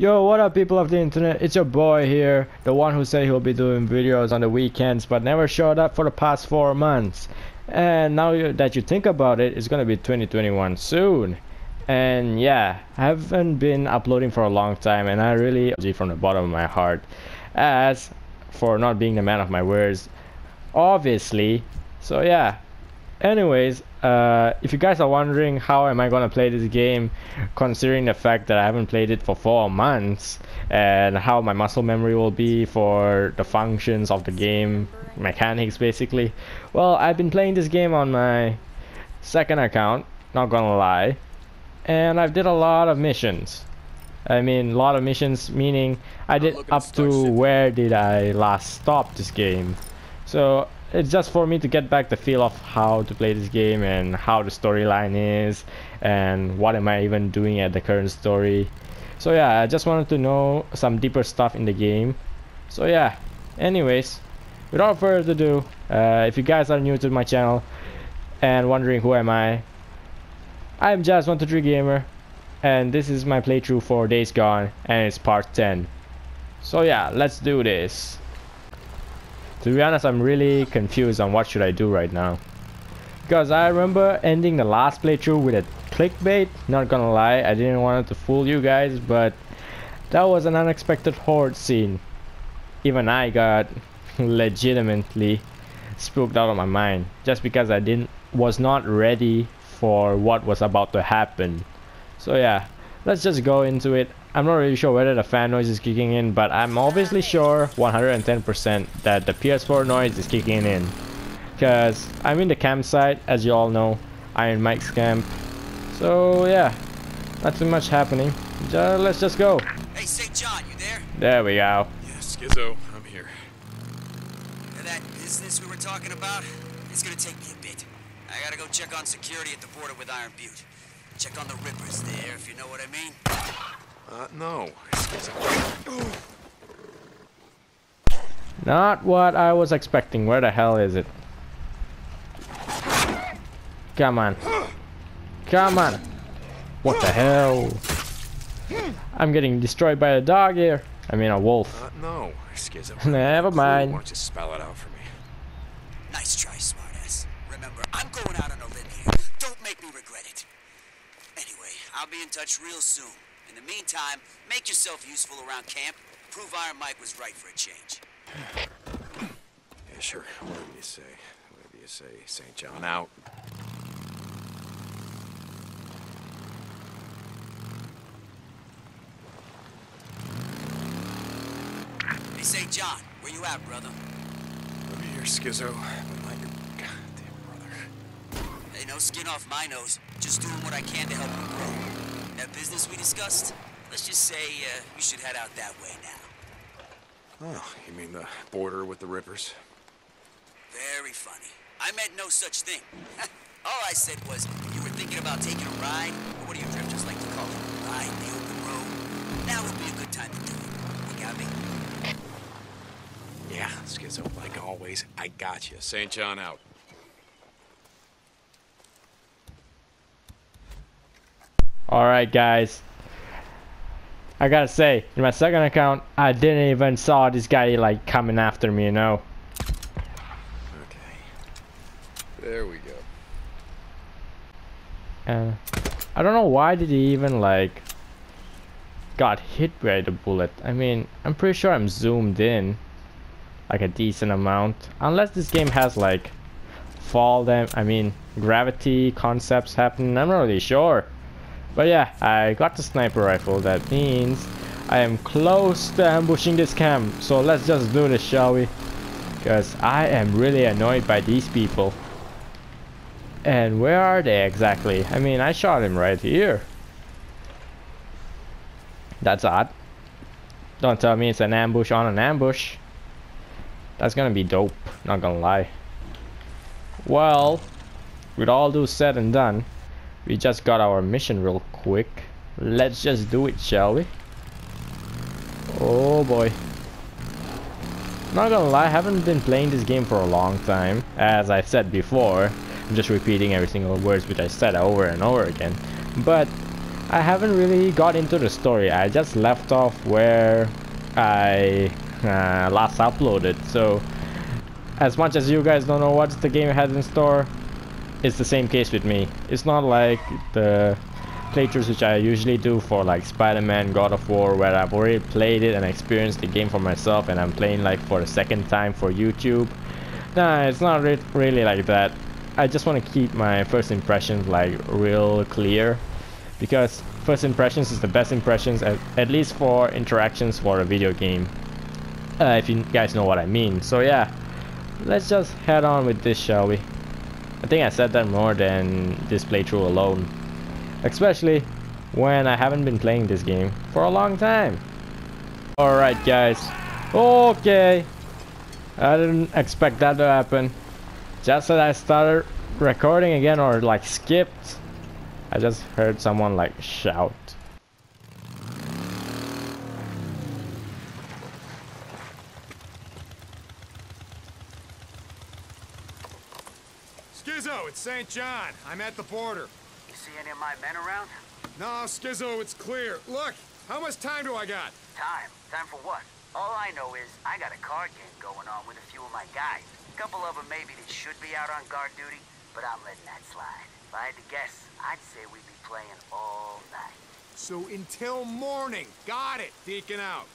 Yo, what up people of the internet? It's your boy here, the one who said he'll be doing videos on the weekends but never showed up for the past 4 months. And now that you think about it, it's gonna be 2021 soon. And yeah, I haven't been uploading for a long time and I really from the bottom of my heart as for not being the man of my words, obviously. So yeah, anyways uh, if you guys are wondering how am I gonna play this game considering the fact that I haven't played it for four months and how my muscle memory will be for the functions of the game mechanics basically. Well I've been playing this game on my second account not gonna lie and I've did a lot of missions. I mean a lot of missions meaning I did up to where did I last stop this game. So it's just for me to get back the feel of how to play this game and how the storyline is and what am I even doing at the current story. So yeah I just wanted to know some deeper stuff in the game. So yeah. Anyways without further ado uh, if you guys are new to my channel and wondering who am I I'm Jazz123 Gamer and this is my playthrough for Days Gone and it's part 10 so yeah let's do this to be honest, I'm really confused on what should I do right now. Because I remember ending the last playthrough with a clickbait. Not gonna lie, I didn't want to fool you guys, but that was an unexpected horde scene. Even I got legitimately spooked out of my mind just because I didn't was not ready for what was about to happen. So yeah, let's just go into it. I'm not really sure whether the fan noise is kicking in, but I'm obviously sure 110% that the PS4 noise is kicking in. Because I'm in the campsite, as you all know, Iron Mike's camp. So yeah, not too much happening. Just, let's just go. Hey, St. John, you there? There we go. Yeah, Skizzo, I'm here. And that business we were talking about, it's gonna take me a bit. I gotta go check on security at the border with Iron Butte. Check on the Rippers there, if you know what I mean. Uh, no. Not what I was expecting. Where the hell is it? Come on. Come on. What the hell? I'm getting destroyed by a dog here. I mean a wolf. Uh, no, Skizzo. Never mind. Why don't you spell it out for me? Nice try, smartass. Remember, I'm going out on a limb here. Don't make me regret it. Anyway, I'll be in touch real soon. In the meantime, make yourself useful around camp. Prove Iron Mike was right for a change. Yeah, sure. Whatever you say. Whatever you say, St. John out. Hey, St. John, where you at, brother? Over here, Skizzo. I'm not your goddamn brother. Hey, no skin off my nose. Just doing what I can to help you grow. That business we discussed, let's just say uh, you should head out that way now. Oh, you mean the border with the Rippers? Very funny. I meant no such thing. All I said was, you were thinking about taking a ride, or what do you drifters like to call it? Ride the open road. Now would be a good time to do it. You got me? Yeah, Skizzo, like always, I got you. St. John out. Alright guys. I gotta say, in my second account, I didn't even saw this guy like coming after me, you know. Okay. There we go. Uh, I don't know why did he even like got hit by the bullet. I mean, I'm pretty sure I'm zoomed in like a decent amount. Unless this game has like fall them, I mean gravity concepts happening. I'm not really sure. But yeah, I got the sniper rifle. That means I am close to ambushing this camp. So let's just do this, shall we? Because I am really annoyed by these people. And where are they exactly? I mean, I shot him right here. That's odd. Don't tell me it's an ambush on an ambush. That's gonna be dope, not gonna lie. Well, with all those said and done, we just got our mission real quick. Let's just do it, shall we? Oh boy. Not gonna lie, I haven't been playing this game for a long time. As I've said before, I'm just repeating every single words which I said over and over again. But I haven't really got into the story. I just left off where I uh, last uploaded. So as much as you guys don't know what the game has in store, it's the same case with me. It's not like the playthroughs which I usually do for like Spider-Man, God of War, where I've already played it and experienced the game for myself and I'm playing like for the second time for YouTube. Nah, it's not re really like that. I just want to keep my first impressions like real clear because first impressions is the best impressions at, at least for interactions for a video game. Uh, if you guys know what I mean. So yeah, let's just head on with this shall we? I think I said that more than this playthrough alone. Especially when I haven't been playing this game for a long time. Alright guys. Okay. I didn't expect that to happen. Just as I started recording again or like skipped, I just heard someone like shout. Skizzo, it's St. John. I'm at the border. You see any of my men around? No, Skizzo, it's clear. Look, how much time do I got? Time? Time for what? All I know is I got a card game going on with a few of my guys. A couple of them maybe that should be out on guard duty, but I'm letting that slide. If I had to guess, I'd say we'd be playing all night. So until morning. Got it. Deacon out.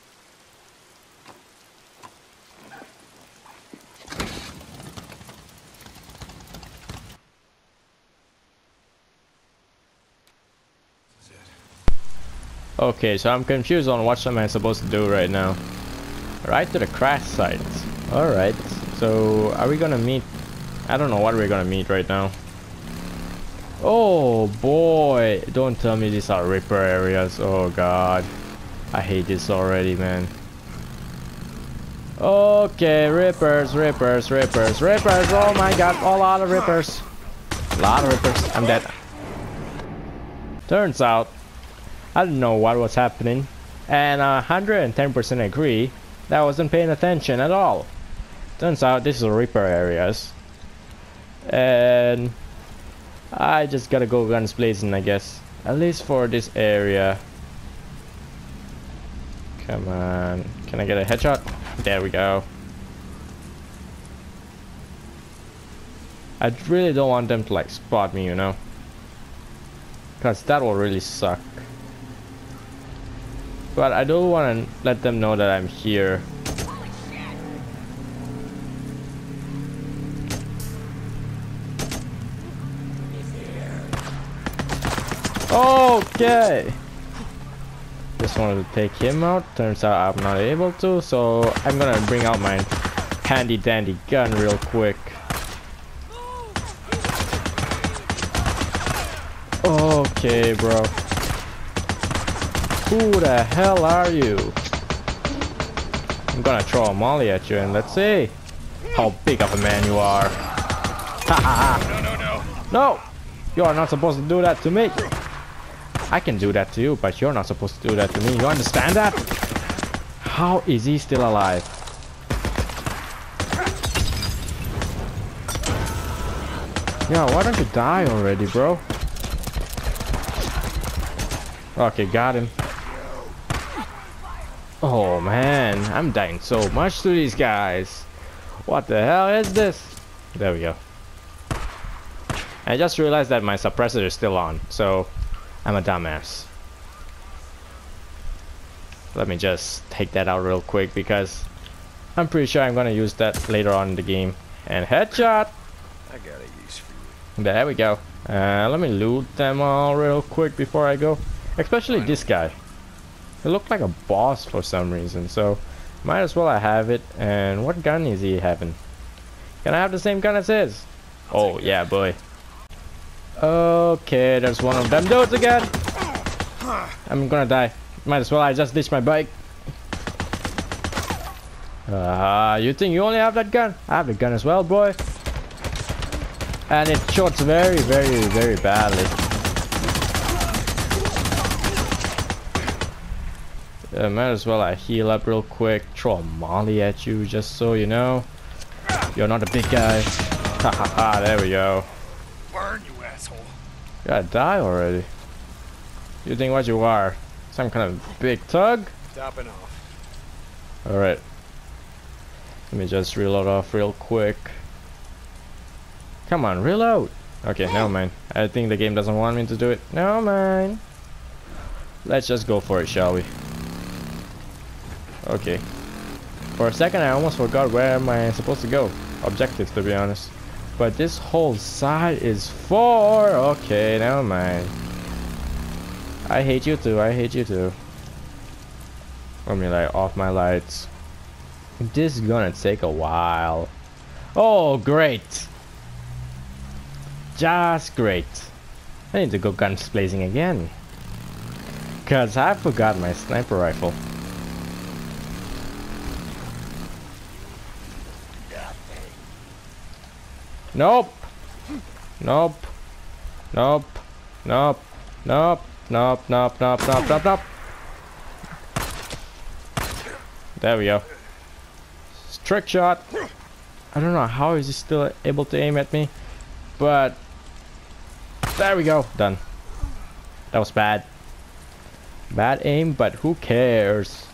Okay, so I'm confused on what am I supposed to do right now. Right to the crash site. Alright, so are we gonna meet... I don't know what we're gonna meet right now. Oh boy, don't tell me these are Ripper areas. Oh god. I hate this already, man. Okay, Rippers, Rippers, Rippers, Rippers. Oh my god, a lot of Rippers. A lot of Rippers. I'm dead. Turns out, I didn't know what was happening. And 110% agree that I wasn't paying attention at all. Turns out this is Reaper areas. And I just gotta go guns blazing I guess. At least for this area. Come on. Can I get a headshot? There we go. I really don't want them to like spot me, you know. Because that will really suck. But I don't want to let them know that I'm here. Okay. Just wanted to take him out. Turns out I'm not able to, so I'm gonna bring out my handy dandy gun real quick. Okay, bro. Who the hell are you? I'm gonna throw a molly at you and let's see how big of a man you are. Ha ha ha. No, no, no. No! You are not supposed to do that to me. I can do that to you, but you're not supposed to do that to me. You understand that? How is he still alive? Yeah, why don't you die already, bro? Okay, got him. Oh man, I'm dying so much to these guys. What the hell is this? There we go. I just realized that my suppressor is still on, so I'm a dumbass. Let me just take that out real quick because I'm pretty sure I'm gonna use that later on in the game. And headshot! I got a use for you. There we go. Uh, let me loot them all real quick before I go. Especially this guy. He looked like a boss for some reason, so might as well I have it. And what gun is he having? Can I have the same gun as his? oh yeah, boy. Okay, there's one of them dudes again. I'm gonna die. Might as well I just ditch my bike. Ah, uh, you think you only have that gun? I have the gun as well, boy. And it shoots very, very, very badly. Uh, might as well I heal up real quick, throw a molly at you just so you know. You're not a big guy. Ha ha ha, there we go. Burn, you asshole. You gotta die already. You think what you are? Some kind of big tug? Stopping off. Alright. Let me just reload off real quick. Come on, reload! Okay, never mind. I think the game doesn't want me to do it. Never mind. Let's just go for it, shall we? Okay. For a second, I almost forgot where am I supposed to go. Objectives, to be honest. But this whole side is for... Okay, never mind. I hate you too, I hate you too. Let me like off my lights. This is gonna take a while. Oh, great. Just great. I need to go guns blazing again. Cause I forgot my sniper rifle. Nope. Nope. Nope. Nope. Nope. Nope. Nope. Nope. Nope. Nope. Nope. There we go. Trick shot. I don't know how is he still able to aim at me, but there we go. Done. That was bad. Bad aim, but who cares?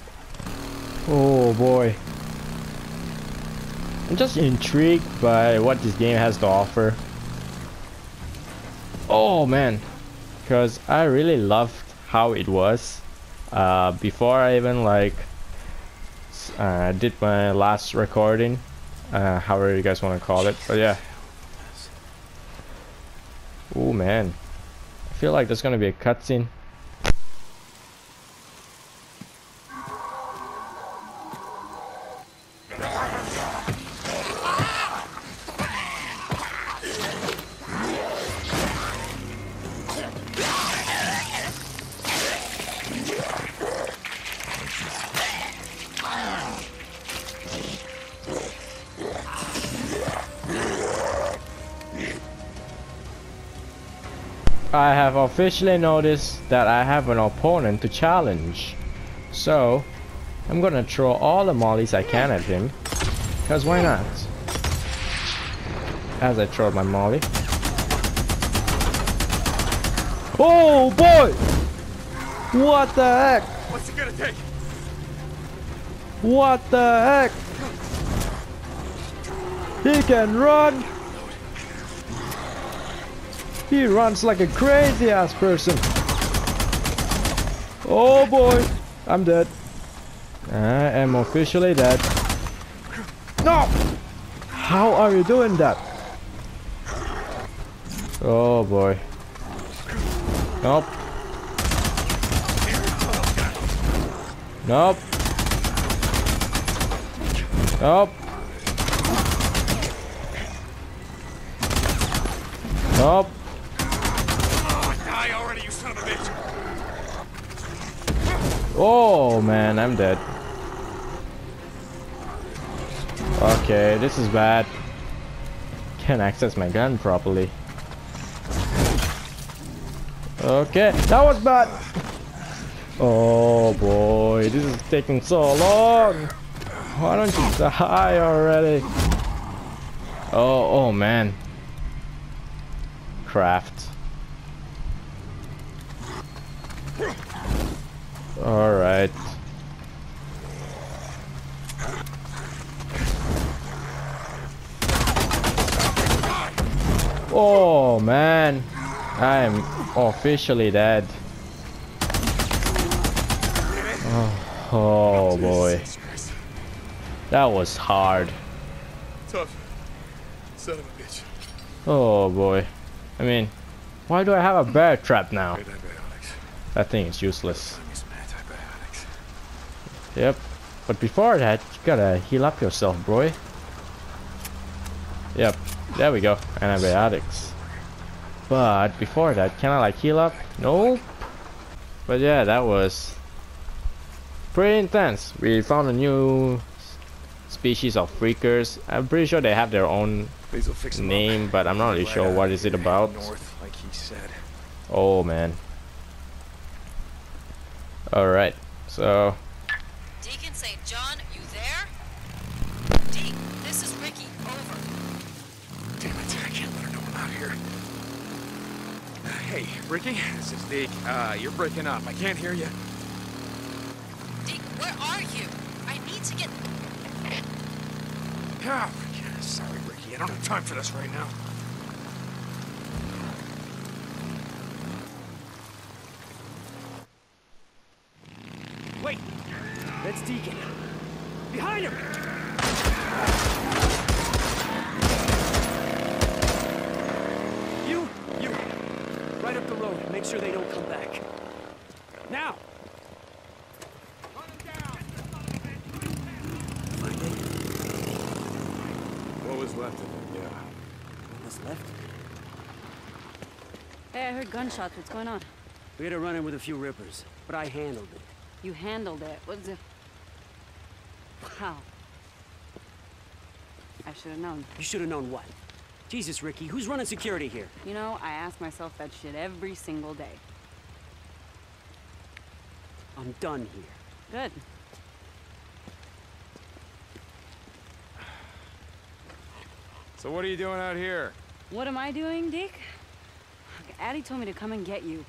Oh boy. I'm just intrigued by what this game has to offer. Oh man, because I really loved how it was uh, before I even like uh, did my last recording, uh, however you guys want to call it. But yeah. Oh man, I feel like there's gonna be a cutscene. Officially noticed that I have an opponent to challenge. So, I'm gonna throw all the mollies I can at him. Cause why not? As I throw my molly. Oh boy! What the heck? What's it gonna take? What the heck? He can run! He runs like a crazy ass person. Oh boy, I'm dead. I am officially dead. No! How are you doing that? Oh boy. Nope. Nope. Nope. Nope. Die already, you son of a bitch! Oh man, I'm dead. Okay, this is bad. Can't access my gun properly. Okay, that was bad. Oh boy, this is taking so long. Why don't you die already? Oh, oh man. Craft. All right. Oh man, I'm officially dead. Oh, oh boy, that was hard. Tough. Son of a bitch. Oh boy, I mean, why do I have a bear trap now? That thing is useless. Give me some antibiotics. Yep. But before that, you gotta heal up yourself, boy. Yep. There we go. Antibiotics. But before that, can I like heal up? Nope. But yeah, that was pretty intense. We found a new species of freakers. I'm pretty sure they have their own These will fix 'em up. name, but I'm not really sure what is it about. North, like he said. Oh man. Alright. So Deacon St. John, you there? Deke, this is Ricky. Over. Damn it, I can't let her know I'm out here. Hey, Ricky, this is Deke. Uh, you're breaking up. I can't hear you. Deke, where are you? I need to get. Oh, sorry, Ricky. I don't have time for this right now. Wait! That's Deacon. Behind him! You, you, right up the road. Make sure they don't come back. Now! What was left of it? Yeah. What's left? Hey, I heard gunshots. What's going on? We had a run-in with a few rippers, but I handled it. You handled it. What's it? Wow. I should have known. You should have known what? Jesus, Ricky, who's running security here? You know, I ask myself that shit every single day. I'm done here. Good. So what are you doing out here? What am I doing, Dick? Addie told me to come and get you.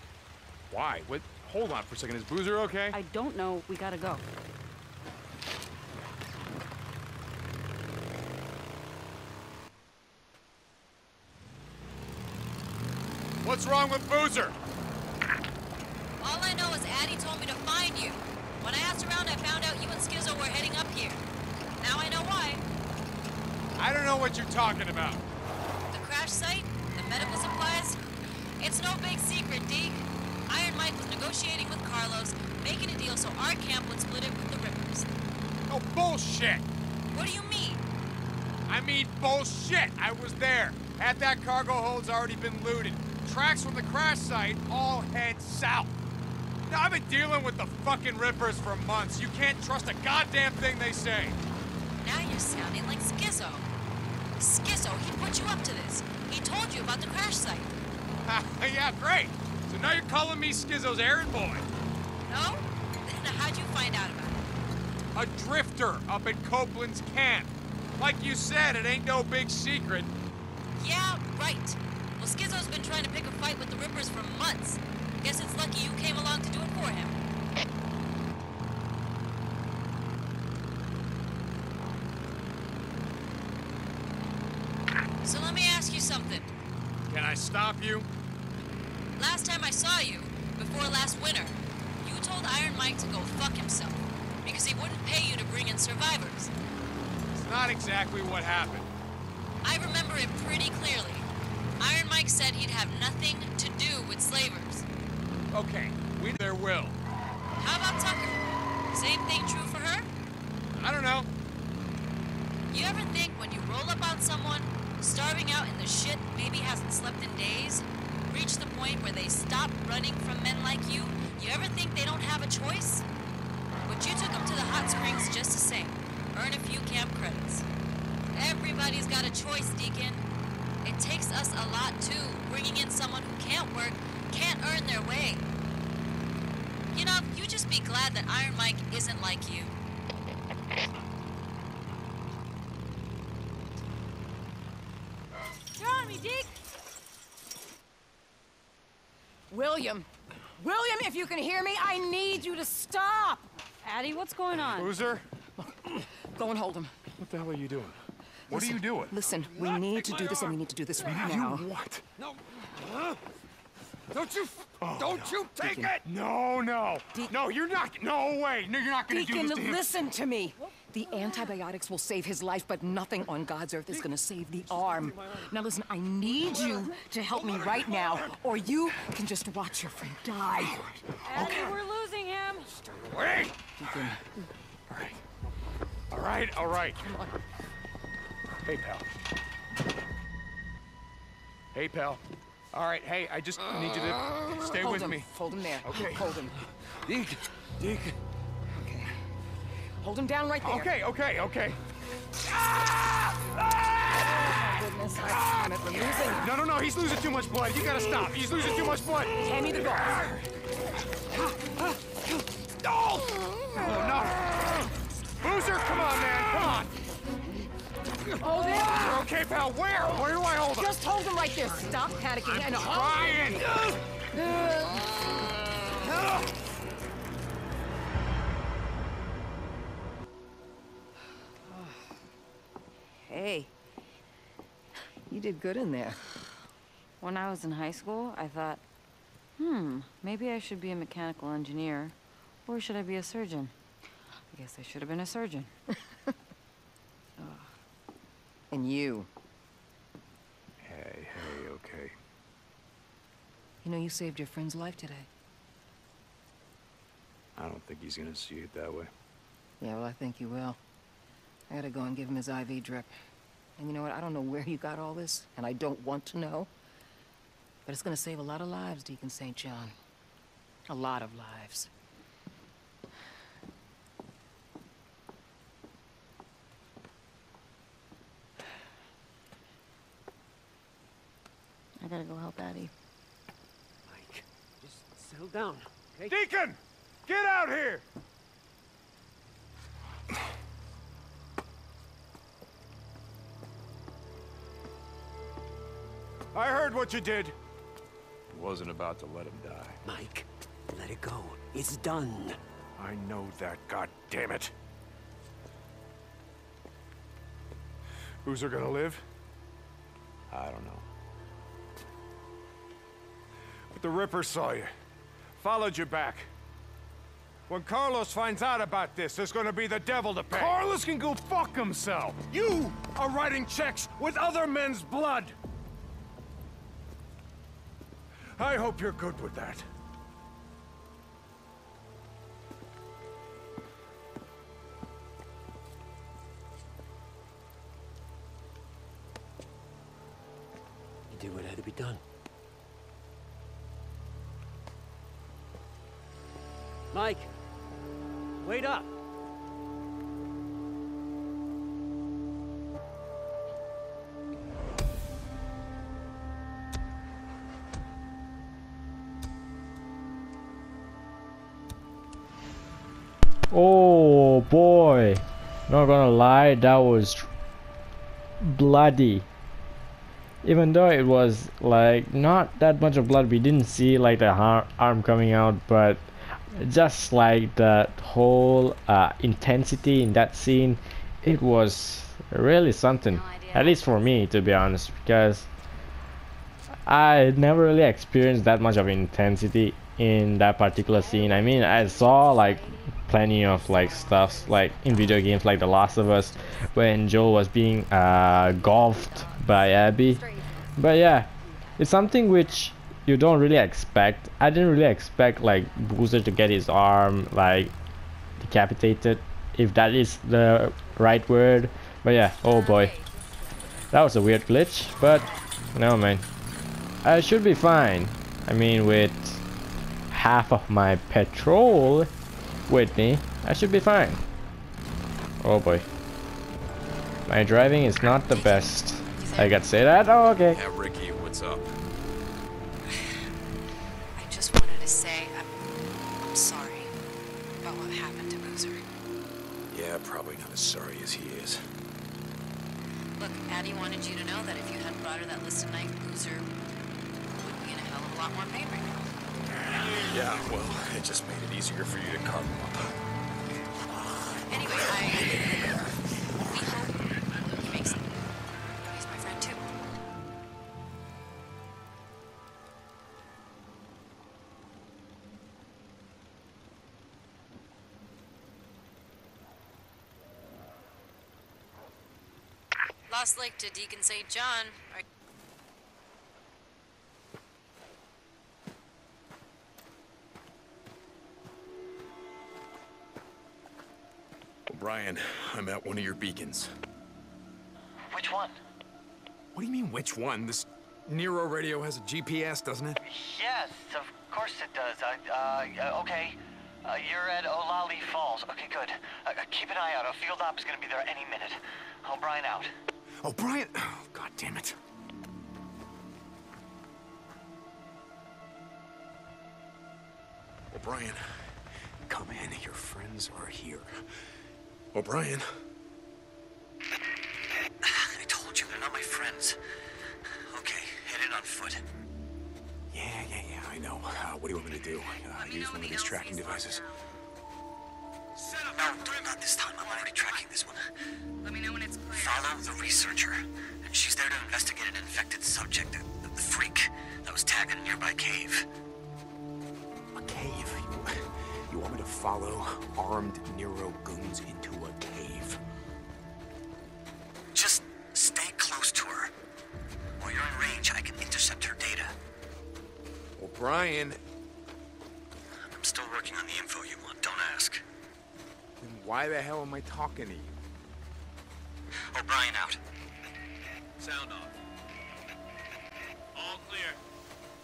Why? What? Hold on for a second. Is Boozer okay? I don't know. We gotta go. What's wrong with Boozer? All I know is Addie told me to find you. When I asked around, I found out you and Skizzo were heading up here. Now I know why. I don't know what you're talking about. The crash site, the medical supplies. It's no big secret, Deke. Iron Mike was negotiating with Carlos, making a deal so our camp would split it with the Rippers. Oh, bullshit! What do you mean? I mean bullshit! I was there. Had that cargo hold's already been looted. Tracks from the crash site all head south. Now, I've been dealing with the fucking Rippers for months. You can't trust a goddamn thing they say. Now you're sounding like Skizzo. Skizzo, he put you up to this. He told you about the crash site. yeah, great. So now you're calling me Skizzo's errand boy. No? Then how'd you find out about it? A drifter up at Copeland's camp. Like you said, it ain't no big secret. Yeah, right. Well, Skizzo's been trying to pick a fight with the Rippers for months. Guess it's lucky you came along to do it for him. So let me ask you something. Can I stop you? Last time I saw you, before last winter, you told Iron Mike to go fuck himself because he wouldn't pay you to bring in survivors. It's not exactly what happened. I remember it pretty clearly. Iron Mike said he'd have nothing to do with slavers. Okay, we their will. How about Tucker? Same thing true for her? I don't know. You ever think when you roll up on someone, starving out in the shit, maybe hasn't slept in days, reach the point where they stop running from men like you, you ever think they don't have a choice? But you took them to the hot springs just the same. Earn a few camp credits. Everybody's got a choice, Deacon. It takes us a lot too, bringing in someone who can't work, can't earn their way. You know, you just be glad that Iron Mike isn't like you. You're on me, Dick! William! William, if you can hear me, I need you to stop! Addie, what's going on? Boozer, Go and hold him. what the hell are you doing? What are you doing? Listen, we need to do this and we need to do this right now. what? No. Don't you, oh, don't you take Deacon. it! No, no. De- no, you're not. No way. No, you're not gonna Deacon, do this to him. listen to me. The antibiotics will save his life, but nothing on God's earth is gonna save the arm. Now listen, I need you to help me right now, or you can just watch your friend die. Addie, we're losing him! Wait. All right. All right. All right. Hey, pal. Hey, pal. All right. Hey, I just need you to stay Hold with him. me. Hold him there. Okay. Hold him. Deke. Deke. Hold him down right there. Okay. Okay. Okay. Goodness, I damn it, we're losing. No, no, no. He's losing too much blood. You gotta stop. He's losing too much blood. Hand me the gauze. Oh! Oh, no. Boozer, come on, man. Come on. Hold him! You're okay, pal. Where? Where do I hold him? Just hold him right there. Stop panicking and hold Ryan! Hey, did good in there. When I was in high school, I thought, hmm, maybe I should be a mechanical engineer. Or should I be a surgeon? I guess I should have been a surgeon. And you. Hey, hey, okay. You know, you saved your friend's life today. I don't think he's gonna see it that way. Yeah, well, I think he will. I gotta go and give him his IV drip. And you know what? I don't know where you got all this, and I don't want to know. But it's gonna save a lot of lives, Deacon St. John. A lot of lives. I gotta go help Addie. Mike, just settle down, okay? Deacon! Get out here! I heard what you did. Wasn't about to let him die. Mike, let it go. It's done. I know that, god damn it. Who's are gonna live? I don't know. But the Ripper saw you. Followed you back. When Carlos finds out about this, there's gonna be the devil to pay. Carlos can go fuck himself. You are writing checks with other men's blood. I hope you're good with that. You did what had to be done. Mike, wait up. Oh boy, not gonna lie, that was bloody. Even though it was like not that much of blood, we didn't see like the arm coming out, but just like that whole uh, intensity in that scene, it was really something. At least for me, to be honest, because I never really experienced that much of intensity in that particular scene. I mean, I saw like plenty of like stuffs like in video games like The Last of Us when Joel was being uh, golfed by Abby. But yeah, it's something which you don't really expect. I didn't really expect like Boozer to get his arm like decapitated, if that is the right word. But yeah, oh boy. That was a weird glitch, but no man. I should be fine. I mean with half of my petrol with me, I should be fine. Oh boy. My driving is not the best. I got to say that? Oh, okay. Yeah, Ricky, what's up? I just wanted to say I'm, I'm sorry about what happened to Boozer. Yeah, probably not as sorry as he is. Look, Addie wanted you to know that if you hadn't brought her that list of night, Boozer would be in a hell of a lot more pain right now. Yeah, well, it just made it easier for you to carve him up. Anyway, I. He makes it. He's my friend too. Lost Lake to Deacon St. John. Are Brian, I'm at one of your beacons. Which one? What do you mean, which one? This NERO radio has a GPS, doesn't it? Yes, of course it does. I, uh, okay. Uh, you're at Olali Falls. Okay, good. Uh, uh, keep an eye out. A field op is gonna be there any minute. O'Brien out. Oh, Brian! Oh, God damn it. O'Brien, come in. Your friends are here. O'Brien. I told you, they're not my friends. Okay, head in on foot. Yeah, yeah, yeah, I know. Uh, what do you want me to do? Uh, use one of these tracking devices. No, not this time. I'm already tracking this one. Let me know when it's clear. Follow the researcher. And she's there to investigate an infected subject, the freak that was tagged in a nearby cave. A cave? You, you want me to follow armed NERO goons into a cave? Just stay close to her. While you're in range, I can intercept her data. O'Brien, I'm still working on the info you want, don't ask. then why the hell am I talking to you? Oh, O'Brien out. Sound off. All clear.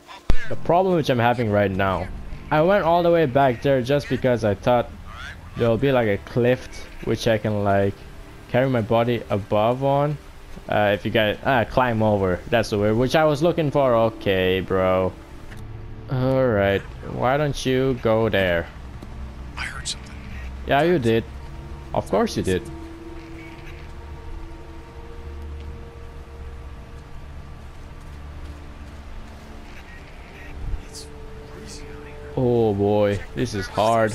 All clear. The problem which I'm having right now, I went all the way back there just because I thought there'll be like a cliff which I can like carry my body above on. Uh, if you guys ah climb over, that's the word which I was looking for. Okay, bro. All right, why don't you go there? I heard something. Yeah, you did. Of course you did. It's freezing out here. Oh boy, this is hard.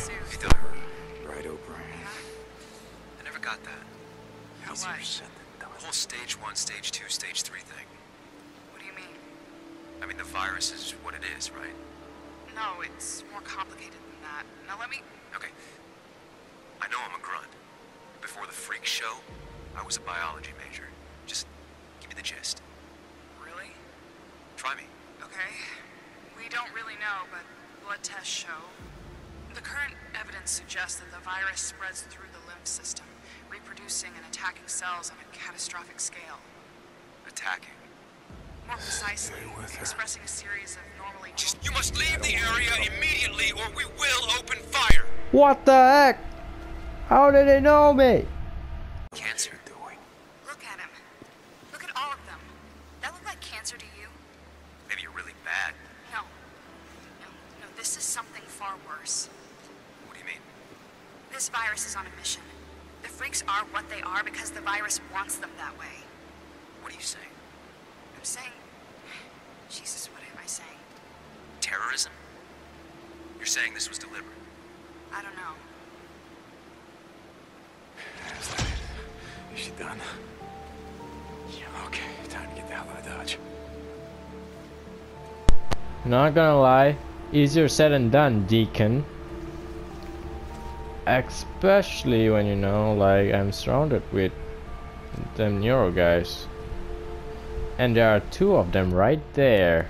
What the heck? How did they know me? Cancer. Doing. Look at him. Look at all of them. That look like cancer to you? Maybe you're really bad. No. No, no, this is something far worse. What do you mean? This virus is on a mission. The freaks are what they are because the virus wants them that way. What are you saying? I'm saying. Jesus, what am I saying? Terrorism? You're saying this was deliberate? I don't know. Is that it? Is she done? Yeah, okay. Time to get the hell out of Dodge. Not gonna lie, easier said than done, Deacon. Especially when you know, like, I'm surrounded with them NERO guys. And there are two of them right there.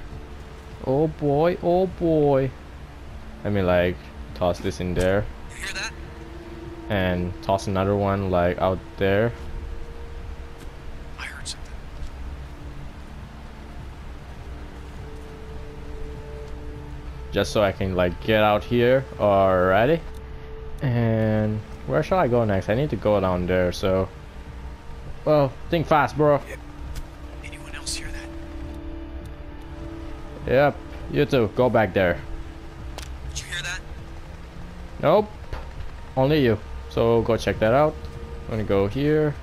Oh boy, oh boy. I mean, like, toss this in there. You hear that? And toss another one, like, out there. I heard something. just so I can like get out here already and where shall I go next I need to go down there so well think fast bro yep. Anyone else hear that? yep you too go back there Did you hear that? Nope only you so go check that out I'm gonna go here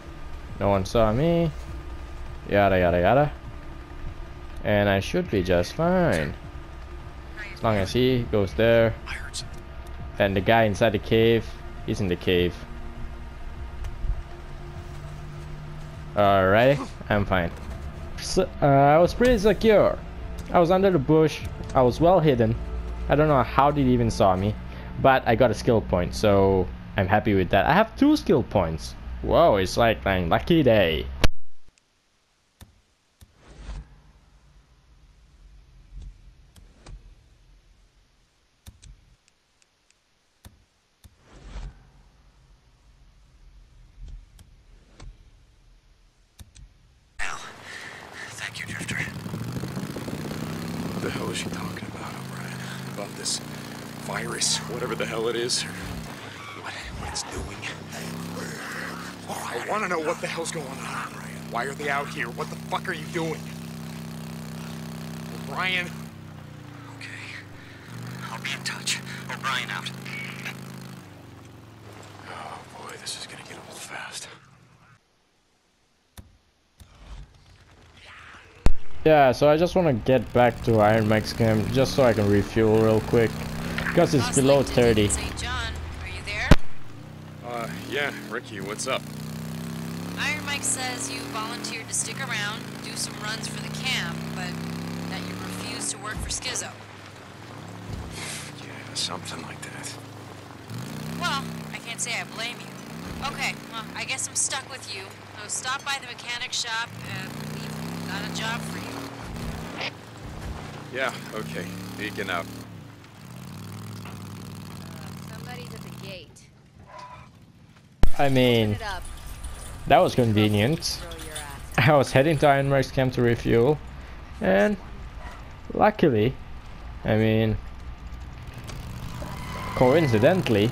no one saw me yada yada yada and I should be just fine as long as he goes there. And the guy inside the cave, he's in the cave. Alright, I'm fine. So, uh, I was pretty secure. I was under the bush. I was well hidden. I don't know how they even saw me, but I got a skill point, so I'm happy with that. I have two skill points. Whoa, it's like my lucky day. Al, thank you, Drifter. What the hell is she talking about, O'Brien? About this virus, whatever the hell it is, or what, what it's doing? I want to know what the hell's going on, O'Brien. Why are they out here? What the fuck are you doing? O'Brien, Okay. I'll be in touch. O'Brien out. Oh boy, this is gonna get old fast. Yeah, so I just want to get back to Iron Mike's camp just so I can refuel real quick. Because it's Boss below 30. St. John, are you there? Uh, yeah, Ricky, what's up? Iron Mike says you volunteered to stick around, do some runs for the camp, but that you refused to work for Skizzo. Yeah, something like that. Well, I can't say I blame you. Okay, well, I guess I'm stuck with you. So stop by the mechanic shop. and we've got a job for you. Yeah, okay. Deacon out. Uh, Somebody's at the gate. I mean, Open it up. That was convenient. Throw your ass. I was heading to Iron Mike's camp to refuel. And luckily, I mean, coincidentally,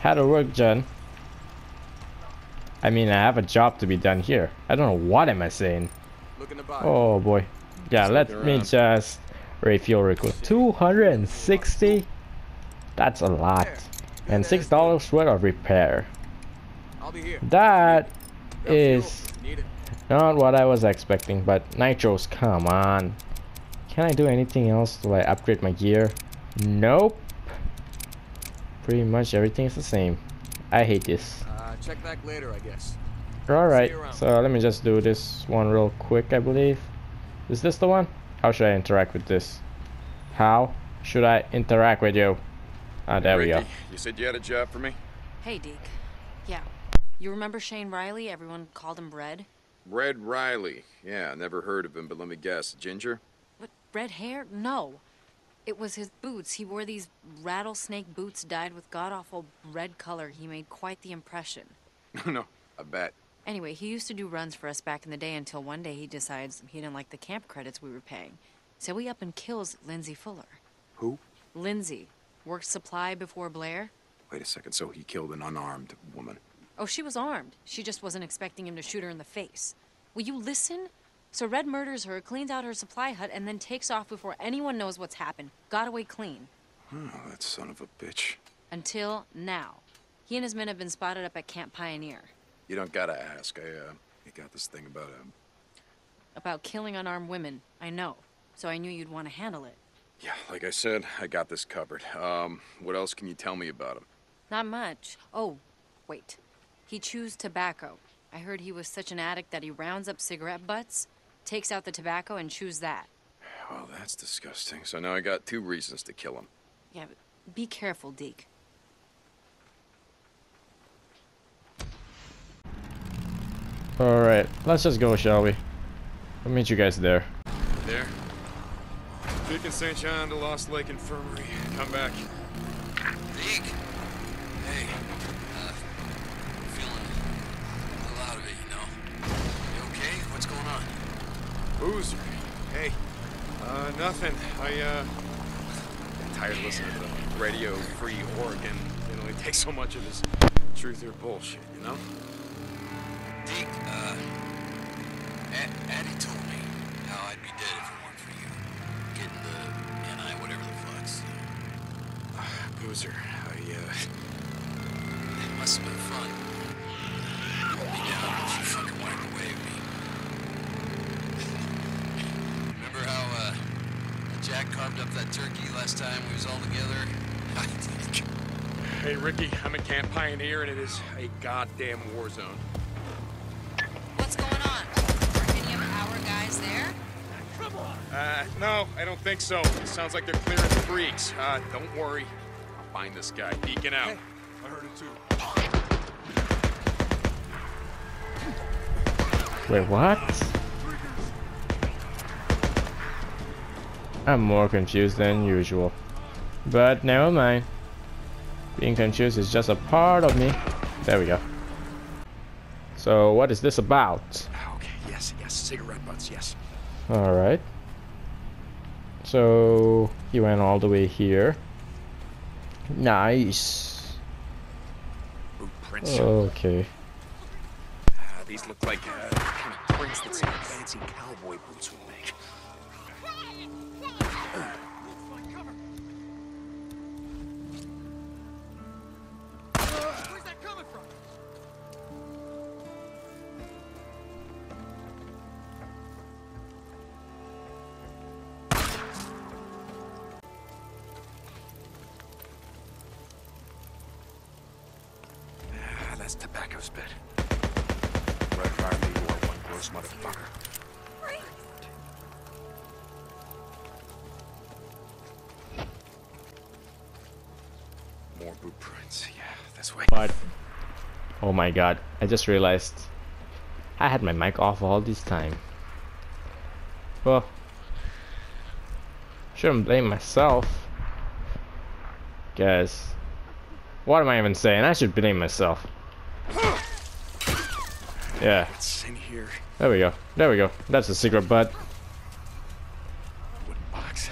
had a work done. I mean, I have a job to be done here. I don't know what am I saying. Looking to buy. Oh boy. Yeah, let me just refuel real quick. 260? That's a lot. And $6 worth of repair. I'll be here. That Got is not what I was expecting, but nitros, come on. Can I do anything else to like upgrade my gear? Nope. Pretty much everything is the same. I hate this. Uh, check back later, I guess. Alright, so let me just do this one real quick, I believe. Is this the one? How should I interact with this? How should I interact with you? Ah, there we go. You said you had a job for me? Hey, Deke. Yeah. You remember Shane Riley? Everyone called him Red? Red Riley. Yeah, never heard of him, but let me guess. Ginger? What, red hair? No. It was his boots. He wore these rattlesnake boots dyed with god awful red color. He made quite the impression. no, no, I bet. Anyway, he used to do runs for us back in the day until one day he decides he didn't like the camp credits we were paying. So he up and kills Lindsay Fuller. Who? Lindsay. Worked supply before Blair. Wait a second, so he killed an unarmed woman. Oh, she was armed. She just wasn't expecting him to shoot her in the face. Will you listen? So Red murders her, cleans out her supply hut, and then takes off before anyone knows what's happened. Got away clean. Oh, that son of a bitch. Until now. He and his men have been spotted up at Camp Pioneer. You don't gotta ask. I, uh, I got this thing about um, About killing unarmed women. I know. So I knew you'd want to handle it. Yeah, like I said, I got this covered. Um, what else can you tell me about him? Not much. Oh, wait. He chews tobacco. I heard he was such an addict that he rounds up cigarette butts, takes out the tobacco, and chews that. Well, that's disgusting. So now I got two reasons to kill him. Yeah, but be careful, Deke. Alright, let's just go, shall we? I'll meet you guys there. There. Deacon St. John to Lost Lake Infirmary. Come back. Boozer. Hey. Uh, nothing. I, uh... I'm tired of listening to the Radio Free Oregon. It only takes so much of this truth or bullshit, you know? Deke, uh... Ad Addie told me how I'd be dead if it weren't for you. Getting the NI, whatever the fuck's. Boozer, I, uh... turkey last time we was all together? Hey, Rikki, I'm at Camp Pioneer, and it is a goddamn war zone. What's going on? Are any of our guys there? Come on! Uh, no, I don't think so. It sounds like they're clearing the freaks. Uh, don't worry. I'll find this guy. Deacon out. I heard it too. Wait, what? I'm more confused than usual. But never mind. Being confused is just a part of me. There we go. So what is this about? Okay, yes, yes. Cigarette butts, yes. Alright. So he went all the way here. Nice. Okay. Ah, these look like uh, kind of prints that tobacco spit. Red you are one gross motherfucker. More. Yeah, this way. Oh my god, I just realized I had my mic off all this time. Well, shouldn't blame myself. Guys, what am I even saying? I should blame myself. Yeah. It's in here. There we go. There we go. That's the secret butt. Wooden box.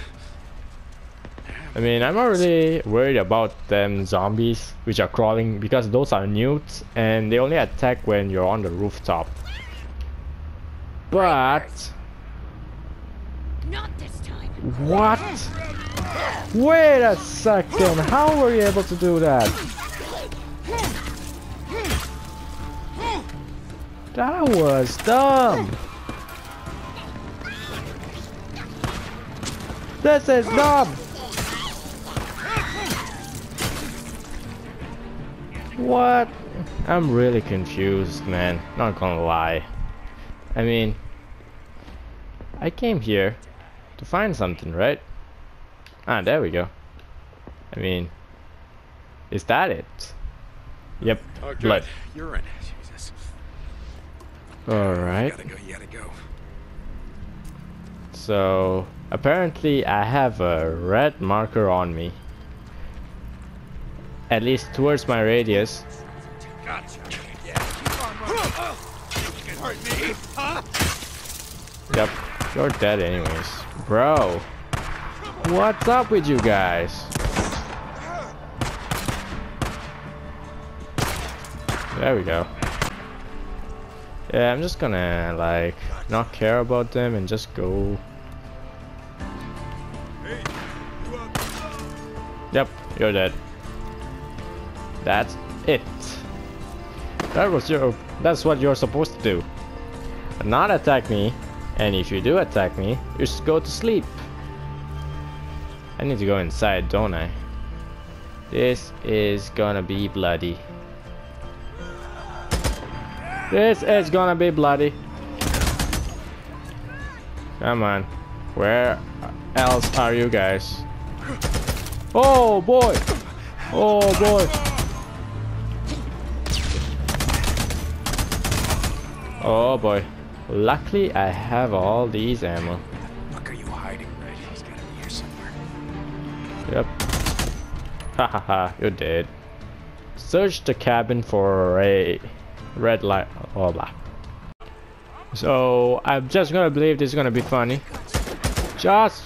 I mean, I'm not really worried about them zombies which are crawling because those are newts and they only attack when you're on the rooftop. But Not this time. what? Wait a second. How were you able to do that? That was dumb. This is dumb. What? I'm really confused, man. Not gonna lie. I mean, I came here to find something, right? Ah, there we go. I mean, is that it? Yep, Oh, good. blood. Urine. Jesus. Alright. Gotta go, gotta go. So, apparently I have a red marker on me. At least towards my radius. Gotcha. Yeah, on. You can hurt me, huh? Yep, you're dead anyways. Bro, what's up with you guys? There we go. Yeah, I'm just gonna like not care about them and just go. Yep, you're dead. That's it. That was your. That's what you're supposed to do. Not attack me, and if you do attack me, you just go to sleep. I need to go inside, don't I? This is gonna be bloody. This is gonna be bloody. Come on. Where else are you guys? Oh boy! Oh boy! Oh boy. Luckily I have all these ammo. Fuck are you hiding, Red? He's gotta be here somewhere. Yep. Hahaha, you're dead. Search the cabin for a red light. Oh, blah. So, I'm just gonna believe this is gonna be funny. Just.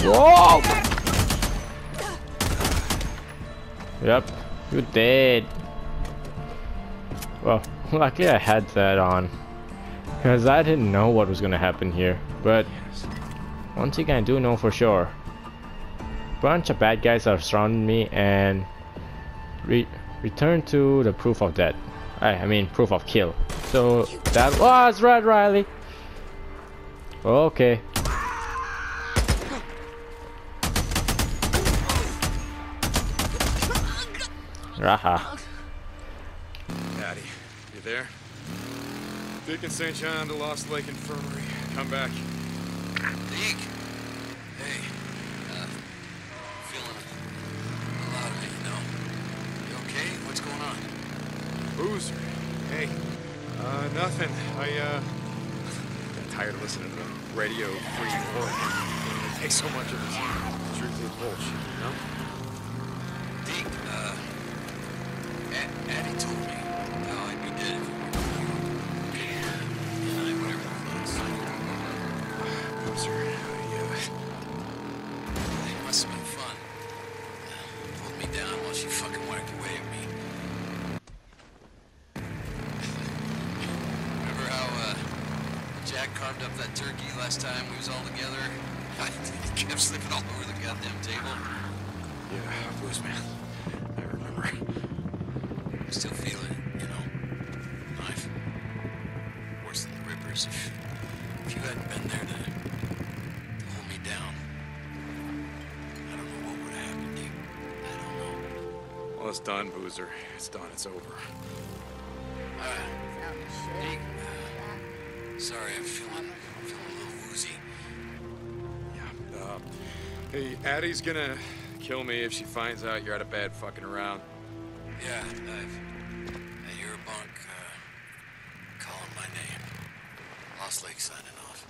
Whoa! Yep, you dead. Well, lucky I had that on. Because I didn't know what was gonna happen here. But one thing I do know for sure. Bunch of bad guys are surrounding me and re return to the proof of death. I, I mean proof of kill. So that was Red Riley. Okay. Raha. Daddy, you there? Deacon St. John to Lost Lake Infirmary. Come back. Deke! Hey, uh, feeling a lot of it, you know. You okay? What's going on? Boozer. Hey. Uh, nothing. I, uh... I'm tired of listening to the radio free Oregon. Hey, so much of it's truthful bullshit, you know? Done, Boozer. It's done. It's over. Deke, uh, sorry, I'm feeling, feeling a little woozy. Uh, hey, Addie's gonna kill me if she finds out you're out of bed fucking around. Yeah, I've, at your bunk, uh, calling my name. Lost Lake signing off.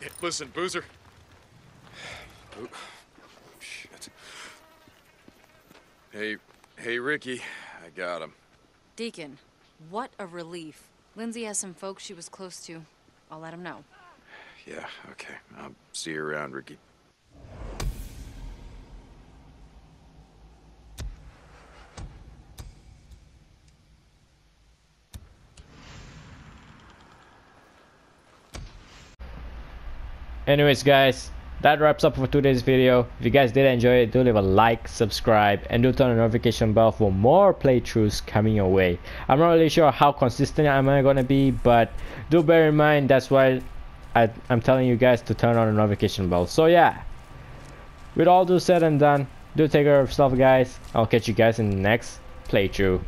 Hey, listen, Boozer. Boo- Shit. Hey, hey, Rikki. I got him. Deacon, what a relief. Lindsay has some folks she was close to. I'll let him know. Yeah, okay. I'll see you around, Rikki. Anyways guys, that wraps up for today's video. If you guys did enjoy it, do leave a like, subscribe, and do turn on the notification bell for more playthroughs coming your way. I'm not really sure how consistent am I gonna be, but do bear in mind that's why I, I'm telling you guys to turn on the notification bell. So yeah, with all due said and done, do take care of yourself guys. I'll catch you guys in the next playthrough.